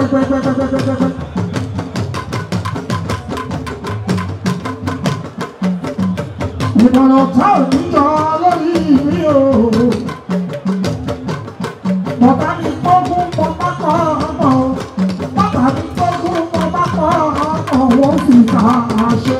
ìmọ̀nà ọ̀tá ò ní yọ lórí mi o. Bàbá mi gbógun mọ pákọ̀ ọmọ. Bàbá mi gbógun mọ pákọ̀ ọmọ. Wọ́n fi ká a ṣe.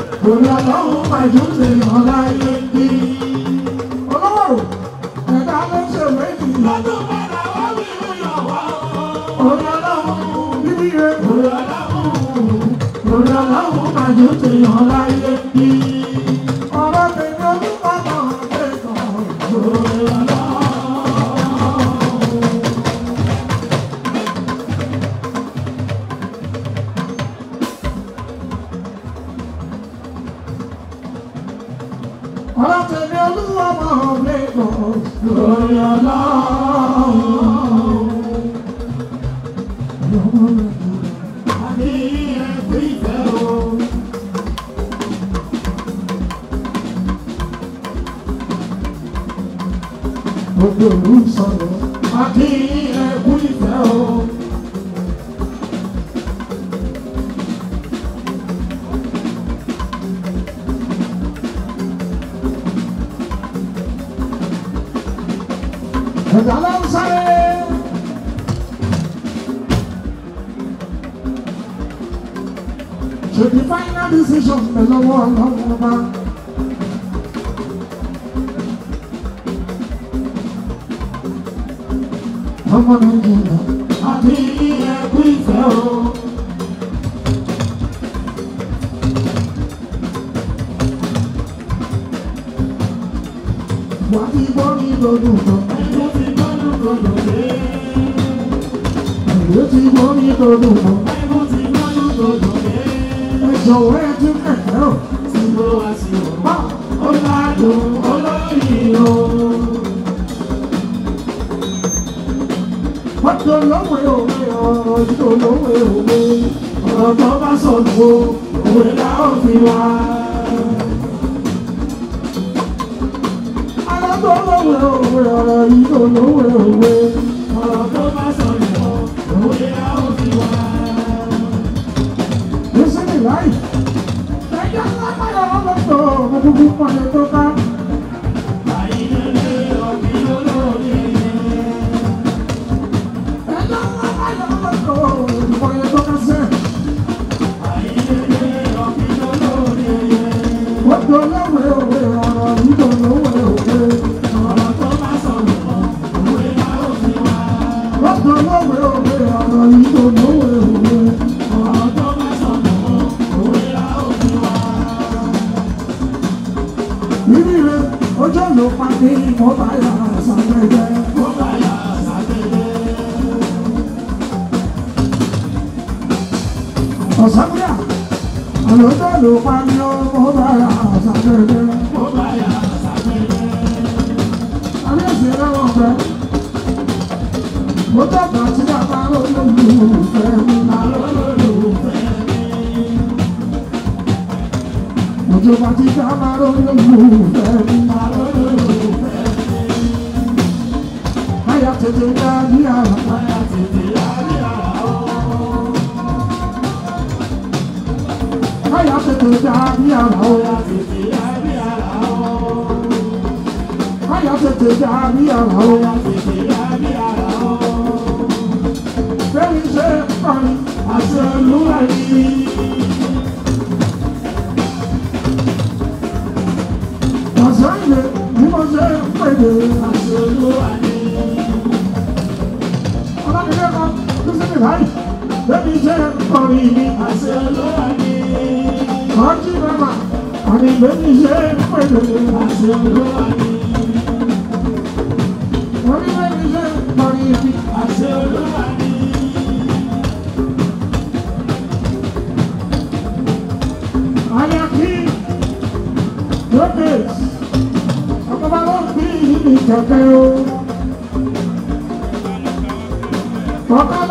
bùrọ̀ lọ́hùn-ún pàjùtẹ̀ lọ́la yé bí. òdòdó sọnù àbí ẹkú ìfẹ́ o. ẹ̀dá ló ń sáré. final decision pẹ̀lú ọwọ́ ọlọ́run ọba. ọmọ mi jìnnà àbí ẹkú ìfẹ́ o. wà á fi gbọ́ mi lọ́dún kan. ẹ̀rọ ti gbọ́dún kan lòdì. ẹ̀rọ ti gbọ́ mi lọ́dún kan. ẹ̀rọ ti gbọ́dún kan lòdì. ẹ̀jọ̀ wẹ́ ẹ ti kẹ̀kẹ́ o. sí mo wá sí o. ó ládùn olóyìn o. ọjọ́ lówe òwe ọjọ́ lówe òwe ọ̀rọ̀ tó bá sọ̀nù o òwe la ó fi wá. ọ̀rọ̀ tó lówe òwe ọ̀rọ̀ yìí tó lówe òwe ọ̀rọ̀ tó bá sọ̀nù o òwe la ó fi wá. Listen to life. Ẹja lọ́jọ́ ló pa mí ó mo bá yà sàgbẹ́gbẹ́. mo bá yà sàgbẹ́gbẹ́. àbí ẹ̀sìn lọ́wọ́ fẹ́. mo dàgbà tí bàbá olólùfẹ́ mi máa lọ́lọ́lùfẹ́ mi. òjò bá ti ká máa lọ́lọ́lùfẹ́ mi máa lọ́lọ́lùfẹ́ mi. ayà tètè dá bí àrà. ayà tètè dá bí àrà. ya tètè dá bí ara o. Káyà tètè dá bí ara o. Bẹ́ẹ̀ni ṣe kọrin àti olúwa yìí. Pàṣẹ ìlè ni mo ṣe ń pèdè àti olúwa yìí. Ọlọ́run lẹ́kọ̀ọ́ ló sì ní láì. Bẹ́ẹ̀ni ṣe kọrin àti olúwa yìí. Hacı baba, hani beni sevmedin, aşığım Hani beni sevmedin, aşığım Hay aquí, ¿dónde es? Acabamos mi chateo. Acabamos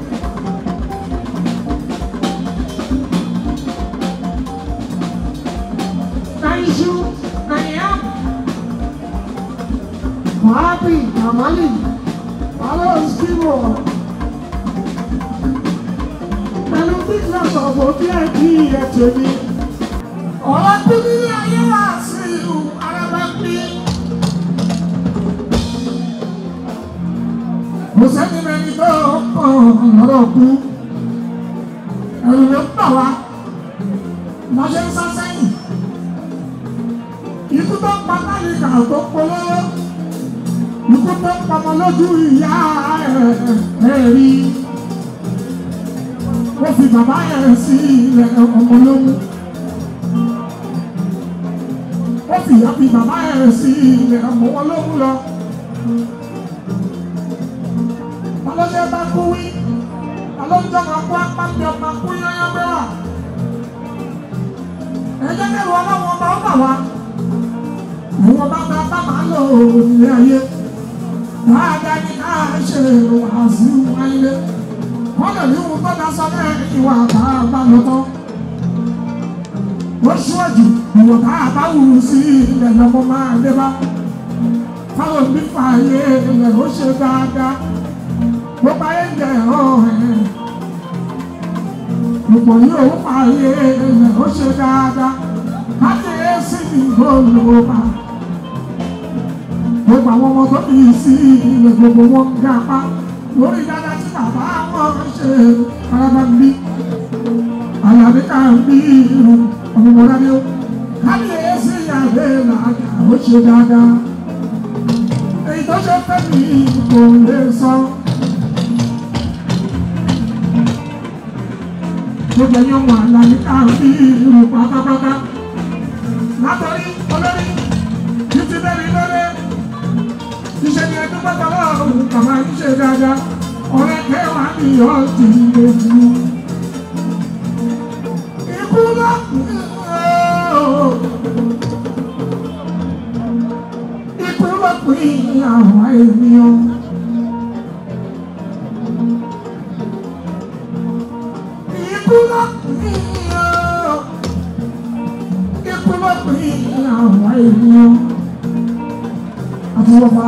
Mamali, Alo Simo. Pẹ̀lú business ọ̀bọ̀ bí ẹ kí ẹ tèmi. Ọ̀rọ̀ tí ní ayé wà sí ìlú Arábápí. Mo sẹ́ni mẹ́ni tó kàn ọ̀rọ̀ kú. Ẹ̀rù ló ikú tó pamọ́ lójú ìyá ẹ̀ rí ó fi bàbá ẹ̀ sí ilẹ̀ ọmọ lóhùn ó fi ìyá fi bàbá ẹ̀ sí ilẹ̀ ọmọ wọn lóhùn lọ ọlọ́dẹ bá kú wí ọlọ́dẹ máa kú apáńdé ọmọ kú yányá mẹ́wàá ẹ̀jẹ̀ kẹrù ọlọ́wọ́ ọba ọba wa ìwọ̀n bá bá máa lọ òun ayé. هذا نقاش عظيم wọ́n lè ní ohun tó dáṣọ ní ìwà àbá lọ́tọ́ ó ṣíwájú ìwà tá a bá wù sí ilẹ̀ lọ́mọ máa lé bá táwọn nípa ayé ilẹ̀ ó ṣe dáadáa ló bá yé jẹ ẹ̀rọ ẹ̀ ìpò yìí ó pa ayé mo pa àwọn ọmọ tó kì í sí ilé gbogbo wọn ga pa lórí dáadáa tí bàbá wọn ṣe alábà ń bí alábí ká ń bí irun ọmọ mọ́ra ni ó kábíyèsí ìyàgbé làákà ó ṣe dáadáa èyí tó ṣe fẹ́ iṣẹ́ ni ẹni pátá lọ́rùn kàmá níṣe dáadáa ọ̀rẹ́ mẹ́wàá ni yóò ti lè mú. ikú bá ikú bá àwọn ènìyàn. ikú bá àwọn ènìyàn. àti wọ́n bá.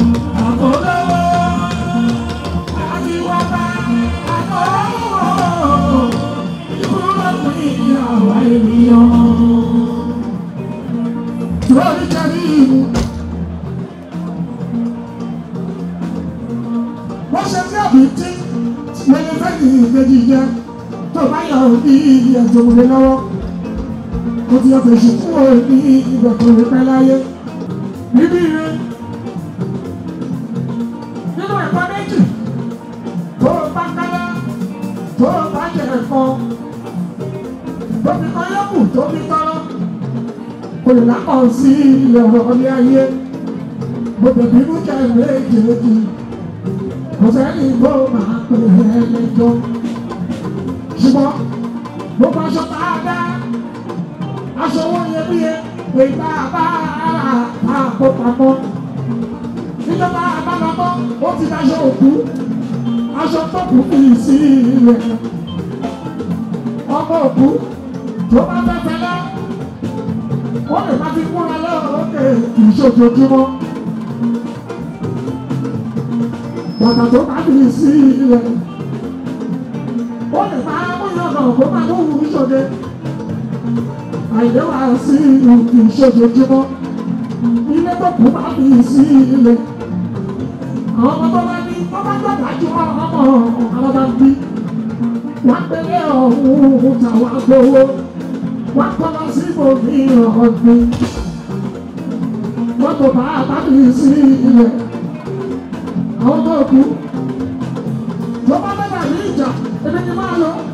ní ẹ̀jọ̀mọ̀lẹ́ lọ́wọ́ mo ti ọ̀fẹ́ ṣùkú ọ̀rẹ́ ní ibẹ̀ tó rí pẹ́ láyé níbí rẹ nínú ẹ̀kọ́ méjì tó o bá kálá tó o bá jẹ̀rẹ̀ kan tóbi kan yọ̀kù tóbi tọ́lọ́ olùlákọ̀ sí ilẹ̀ ọ̀rọ̀ ní ayé mo bẹ̀bí mú jẹ́ ìwé èjì èjì kò sẹ́ni gbọ́ máa pè é lẹ́jọ́ ṣùgbọ́n mo kàn aṣọ tá a dá aṣọ owó yẹn bí yẹn pé tá a bá ara tá a kó pamọ́ níjọba àbálọ́mọ́ ó ti daṣọ òkú aṣọ tó kù kì í sí ilẹ̀ ọmọ òkú tó bá fẹ́ fẹ́ lọ ó lè má ti múra lọ́ọ̀ọ́kẹ́ kì bàtà tó bá kì í sí ilẹ̀ ó lè má ọ̀rọ̀ kó máa lóhùn mi ṣòde àìlẹ́wà sí ìṣòjòjúmọ́ ilé tó kù bá fi sí ilé àwọn ọmọ tó bá ní wọ́n bá gbọ́dọ̀ àjọ ọmọ àwọn bá bí wá pélé ọ̀hún tàwa gbowó wá kọ́lọ́ sí bòmí ọ̀gbìn wọ́n tó bá bá fi sí ilé àwọn tó kù tó bá bẹ́ẹ̀ bá ní ìjà ebi ni máa lọ.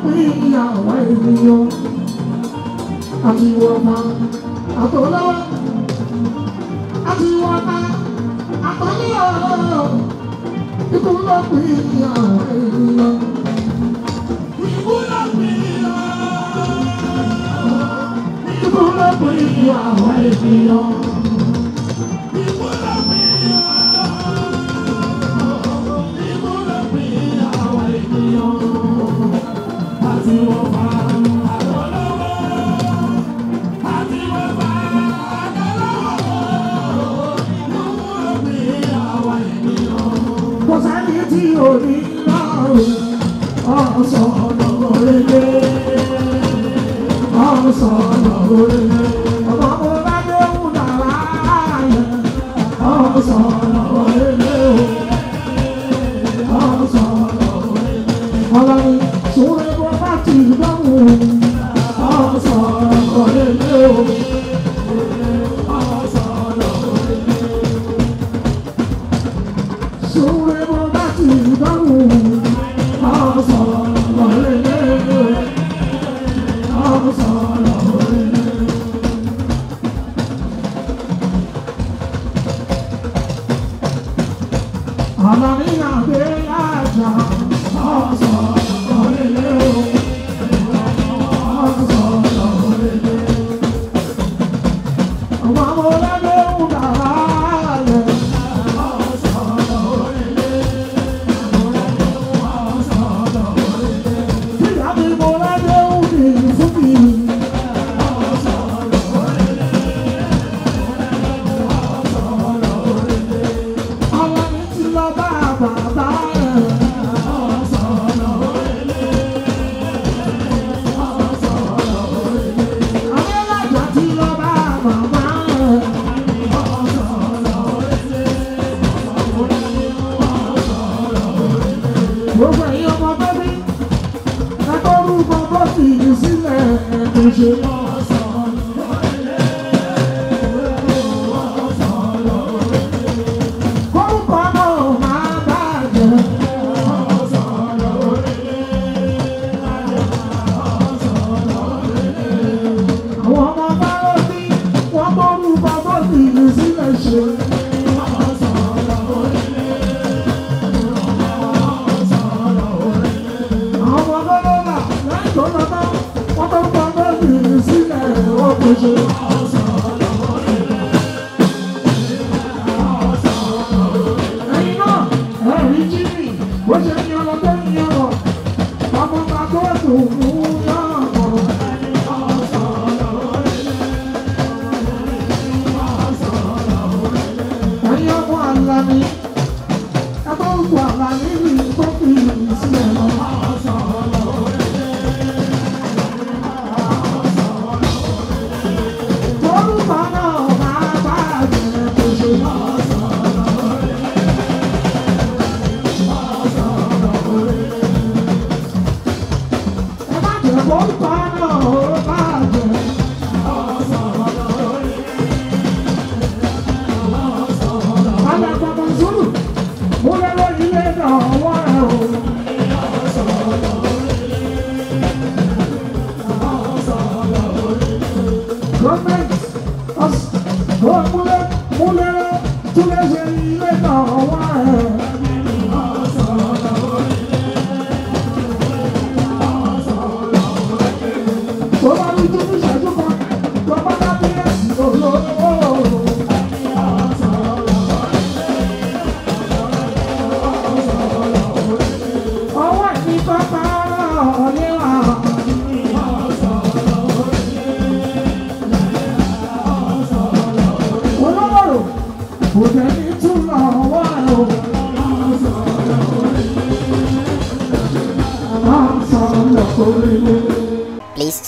pé àwọn ènìyàn àti wọn pa àtọ́lọ́wọ́ àti wọn pa àtọ́lọ́wọ́ ikú ló pé àwọn ènìyàn. Ikú ló pé àwọn ènìyàn. kò sẹ́ni tí ò ní lọ ọ̀sán ọ̀nà òrèlè ọ̀sán ọ̀nà òrèlè ọ̀nà mo bá déhùn dàrá yẹn ọ̀sán ọ̀nà òrèlè ọ̀sán ọ̀nà òrèlè ọlọ́run sórí bó bá ti gbọ́ wò ọ̀sán ọ̀nà òrèlè. àlọ́ níyàwó. Thank you.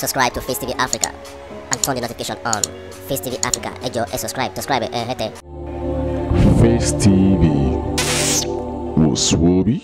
subscribe to Face TV Africa and turn the notification on. Face TV Africa, ejo, E subscribe, subscribe, E eh, hete. Face TV was